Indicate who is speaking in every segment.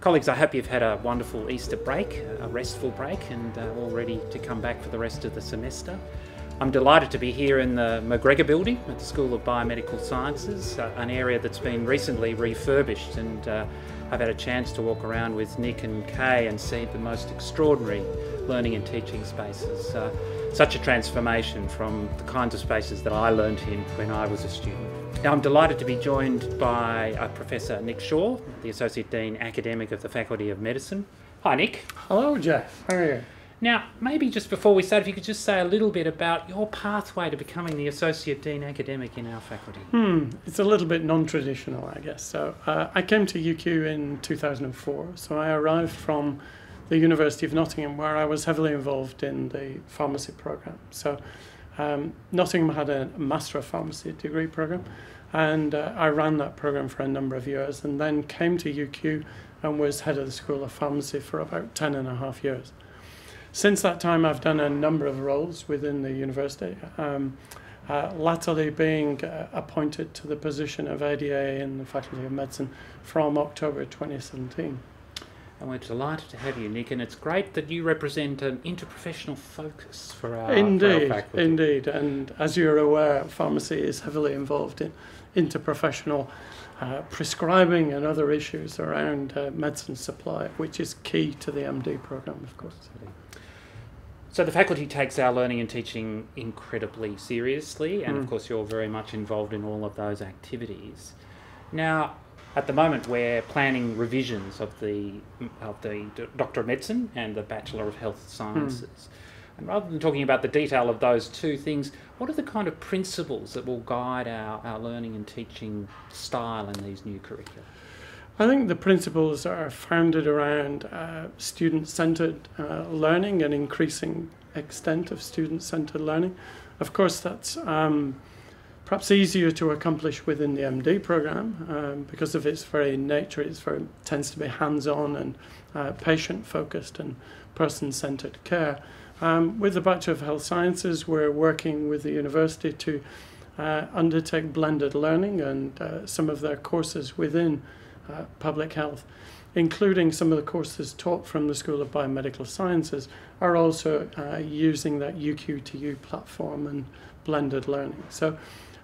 Speaker 1: Colleagues, I hope you've had a wonderful Easter break, a restful break, and uh, all ready to come back for the rest of the semester. I'm delighted to be here in the MacGregor Building at the School of Biomedical Sciences, uh, an area that's been recently refurbished, and uh, I've had a chance to walk around with Nick and Kay and see the most extraordinary learning and teaching spaces. Uh, such a transformation from the kinds of spaces that I learned in when I was a student. Now, I'm delighted to be joined by uh, Professor Nick Shaw, the Associate Dean Academic of the Faculty of Medicine. Hi, Nick.
Speaker 2: Hello, Geoff. How are you?
Speaker 1: Now, maybe just before we start, if you could just say a little bit about your pathway to becoming the Associate Dean Academic in our faculty.
Speaker 2: Hmm, it's a little bit non traditional, I guess. So, uh, I came to UQ in 2004. So, I arrived from the University of Nottingham, where I was heavily involved in the pharmacy program. So, um, Nottingham had a Master of Pharmacy degree program, and uh, I ran that program for a number of years and then came to UQ and was head of the School of Pharmacy for about 10 and a half years. Since that time, I've done a number of roles within the university, um, uh, latterly being uh, appointed to the position of ADA in the Faculty of Medicine from October 2017.
Speaker 1: And we're delighted to have you, Nick, and it's great that you represent an interprofessional focus for our,
Speaker 2: indeed,
Speaker 1: for our faculty.
Speaker 2: Indeed, and as you're aware, pharmacy is heavily involved in interprofessional uh, prescribing and other issues around uh, medicine supply, which is key to the MD program, of course.
Speaker 1: So the faculty takes our learning and teaching incredibly seriously, and mm. of course you're very much involved in all of those activities. Now, at the moment, we're planning revisions of the of the Doctor of Medicine and the Bachelor of Health Sciences. Mm. And rather than talking about the detail of those two things, what are the kind of principles that will guide our, our learning and teaching style in these new curricula?
Speaker 2: I think the principles are founded around uh, student centered uh, learning and increasing extent of student centered learning. Of course, that's um, perhaps easier to accomplish within the MD program um, because of its very nature. It very tends to be hands on and uh, patient focused and person centered care. Um, with the Bachelor of Health Sciences, we're working with the university to uh, undertake blended learning and uh, some of their courses within uh, public health, including some of the courses taught from the School of Biomedical Sciences, are also uh, using that UQ2U platform and blended learning. So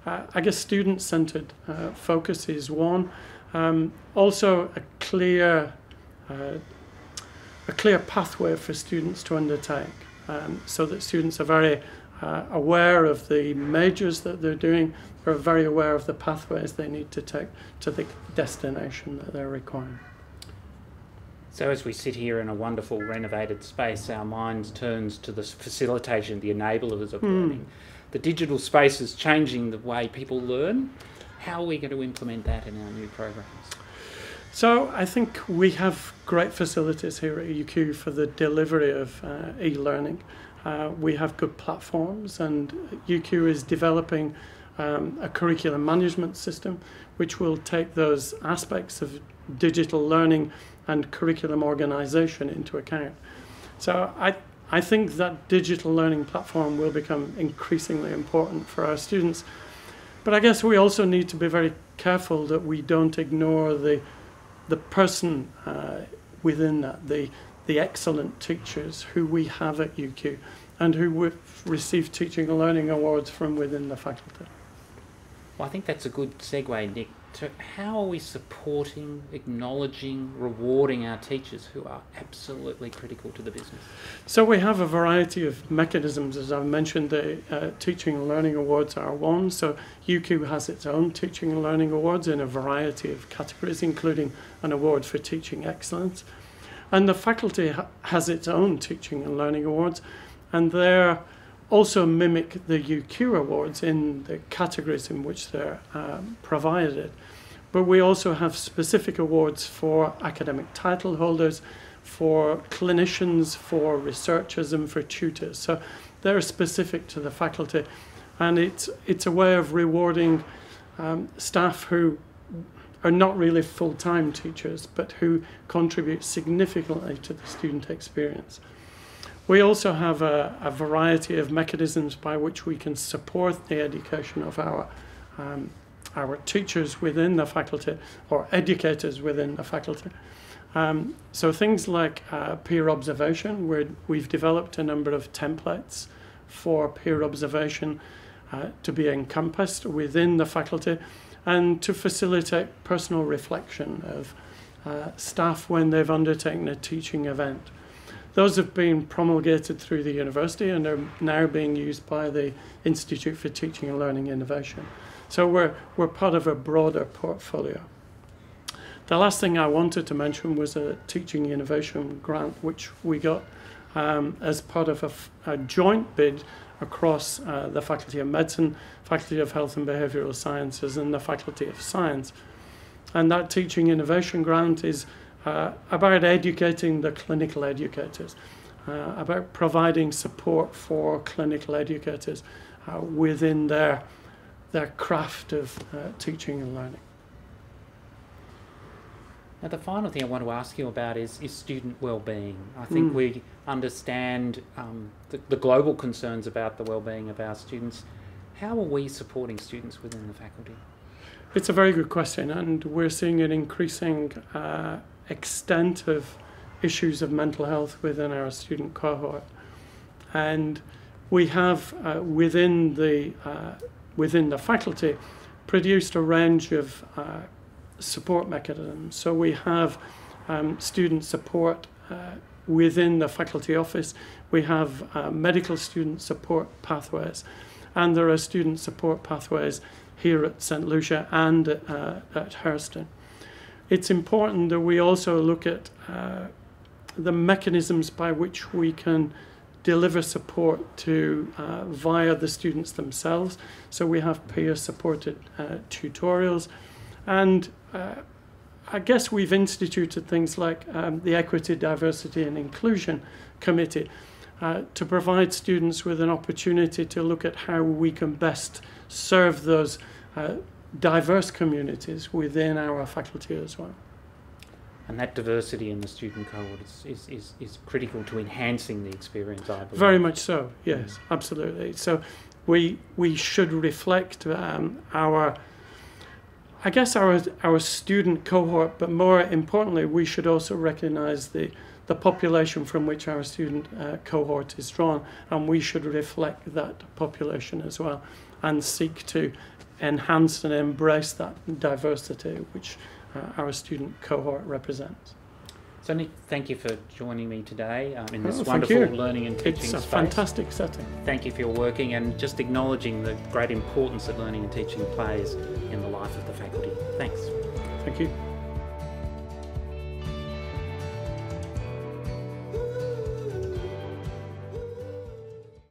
Speaker 2: I guess student-centered uh, focus is one. Um, also a clear, uh, a clear pathway for students to undertake um, so that students are very uh, aware of the majors that they're doing, are very aware of the pathways they need to take to the destination that they're requiring.
Speaker 1: So as we sit here in a wonderful renovated space, our minds turns to the facilitation, the enablers of mm. learning. The digital space is changing the way people learn. How are we going to implement that in our new programs?
Speaker 2: So I think we have great facilities here at UQ for the delivery of uh, e-learning. Uh, we have good platforms and UQ is developing um, a curriculum management system which will take those aspects of digital learning and curriculum organization into account. So I, I think that digital learning platform will become increasingly important for our students. But I guess we also need to be very careful that we don't ignore the the person uh, within that, the, the excellent teachers who we have at UQ and who we've received teaching and learning awards from within the faculty.
Speaker 1: Well, I think that's a good segue, Nick, to how are we supporting, acknowledging, rewarding our teachers who are absolutely critical to the business?
Speaker 2: So we have a variety of mechanisms. As I've mentioned, the uh, Teaching and Learning Awards are one. So UQ has its own Teaching and Learning Awards in a variety of categories, including an award for teaching excellence. And the faculty ha has its own Teaching and Learning Awards, and they're also mimic the UQ awards in the categories in which they're um, provided. But we also have specific awards for academic title holders, for clinicians, for researchers, and for tutors. So they're specific to the faculty. And it's, it's a way of rewarding um, staff who are not really full-time teachers, but who contribute significantly to the student experience. We also have a, a, variety of mechanisms by which we can support the education of our, um, our teachers within the faculty or educators within the faculty. Um, so things like uh, peer observation, where we've developed a number of templates for peer observation uh, to be encompassed within the faculty and to facilitate personal reflection of uh, staff when they've undertaken a teaching event. Those have been promulgated through the university and are now being used by the Institute for Teaching and Learning Innovation. So we're, we're part of a broader portfolio. The last thing I wanted to mention was a teaching innovation grant, which we got um, as part of a, joint bid across uh, the Faculty of Medicine, Faculty of Health and Behavioural Sciences, and the Faculty of Science. And that teaching innovation grant is uh, about educating the clinical educators, uh, about providing support for clinical educators uh, within their, their craft of uh, teaching and learning.
Speaker 1: Now, the final thing I want to ask you about is, is student well-being. I think mm. we understand um, the, the, global concerns about the well-being of our students. How are we supporting students within the faculty?
Speaker 2: It's a very good question, and we're seeing an increasing uh, extent of issues of mental health within our student cohort, and we have uh, within the uh, within the faculty produced a range of uh, support mechanisms. So we have um, student support uh, within the faculty office. We have uh, medical student support pathways, and there are student support pathways here at St Lucia and uh, at Herston. It's important that we also look at uh, the mechanisms by which we can deliver support to uh, via the students themselves. So we have peer supported uh, tutorials and uh, I guess we've instituted things like um, the Equity, Diversity and Inclusion Committee uh, to provide students with an opportunity to look at how we can best serve those uh, diverse communities within our faculty as well.
Speaker 1: And that diversity in the student cohort is, is, is, is critical to enhancing the experience, I believe.
Speaker 2: Very much so, yes, mm. absolutely. So we, we should reflect um, our I guess our our student cohort, but more importantly, we should also recognise the the population from which our student uh, cohort is drawn, and we should reflect that population as well, and seek to enhance and embrace that diversity which our student cohort represents.
Speaker 1: So Nick, thank you for joining me today um, in this oh, wonderful learning and teaching
Speaker 2: It's a
Speaker 1: space.
Speaker 2: fantastic setting.
Speaker 1: Thank you for your working and just acknowledging the great importance that learning and teaching plays in the life of the faculty. Thanks.
Speaker 2: Thank you.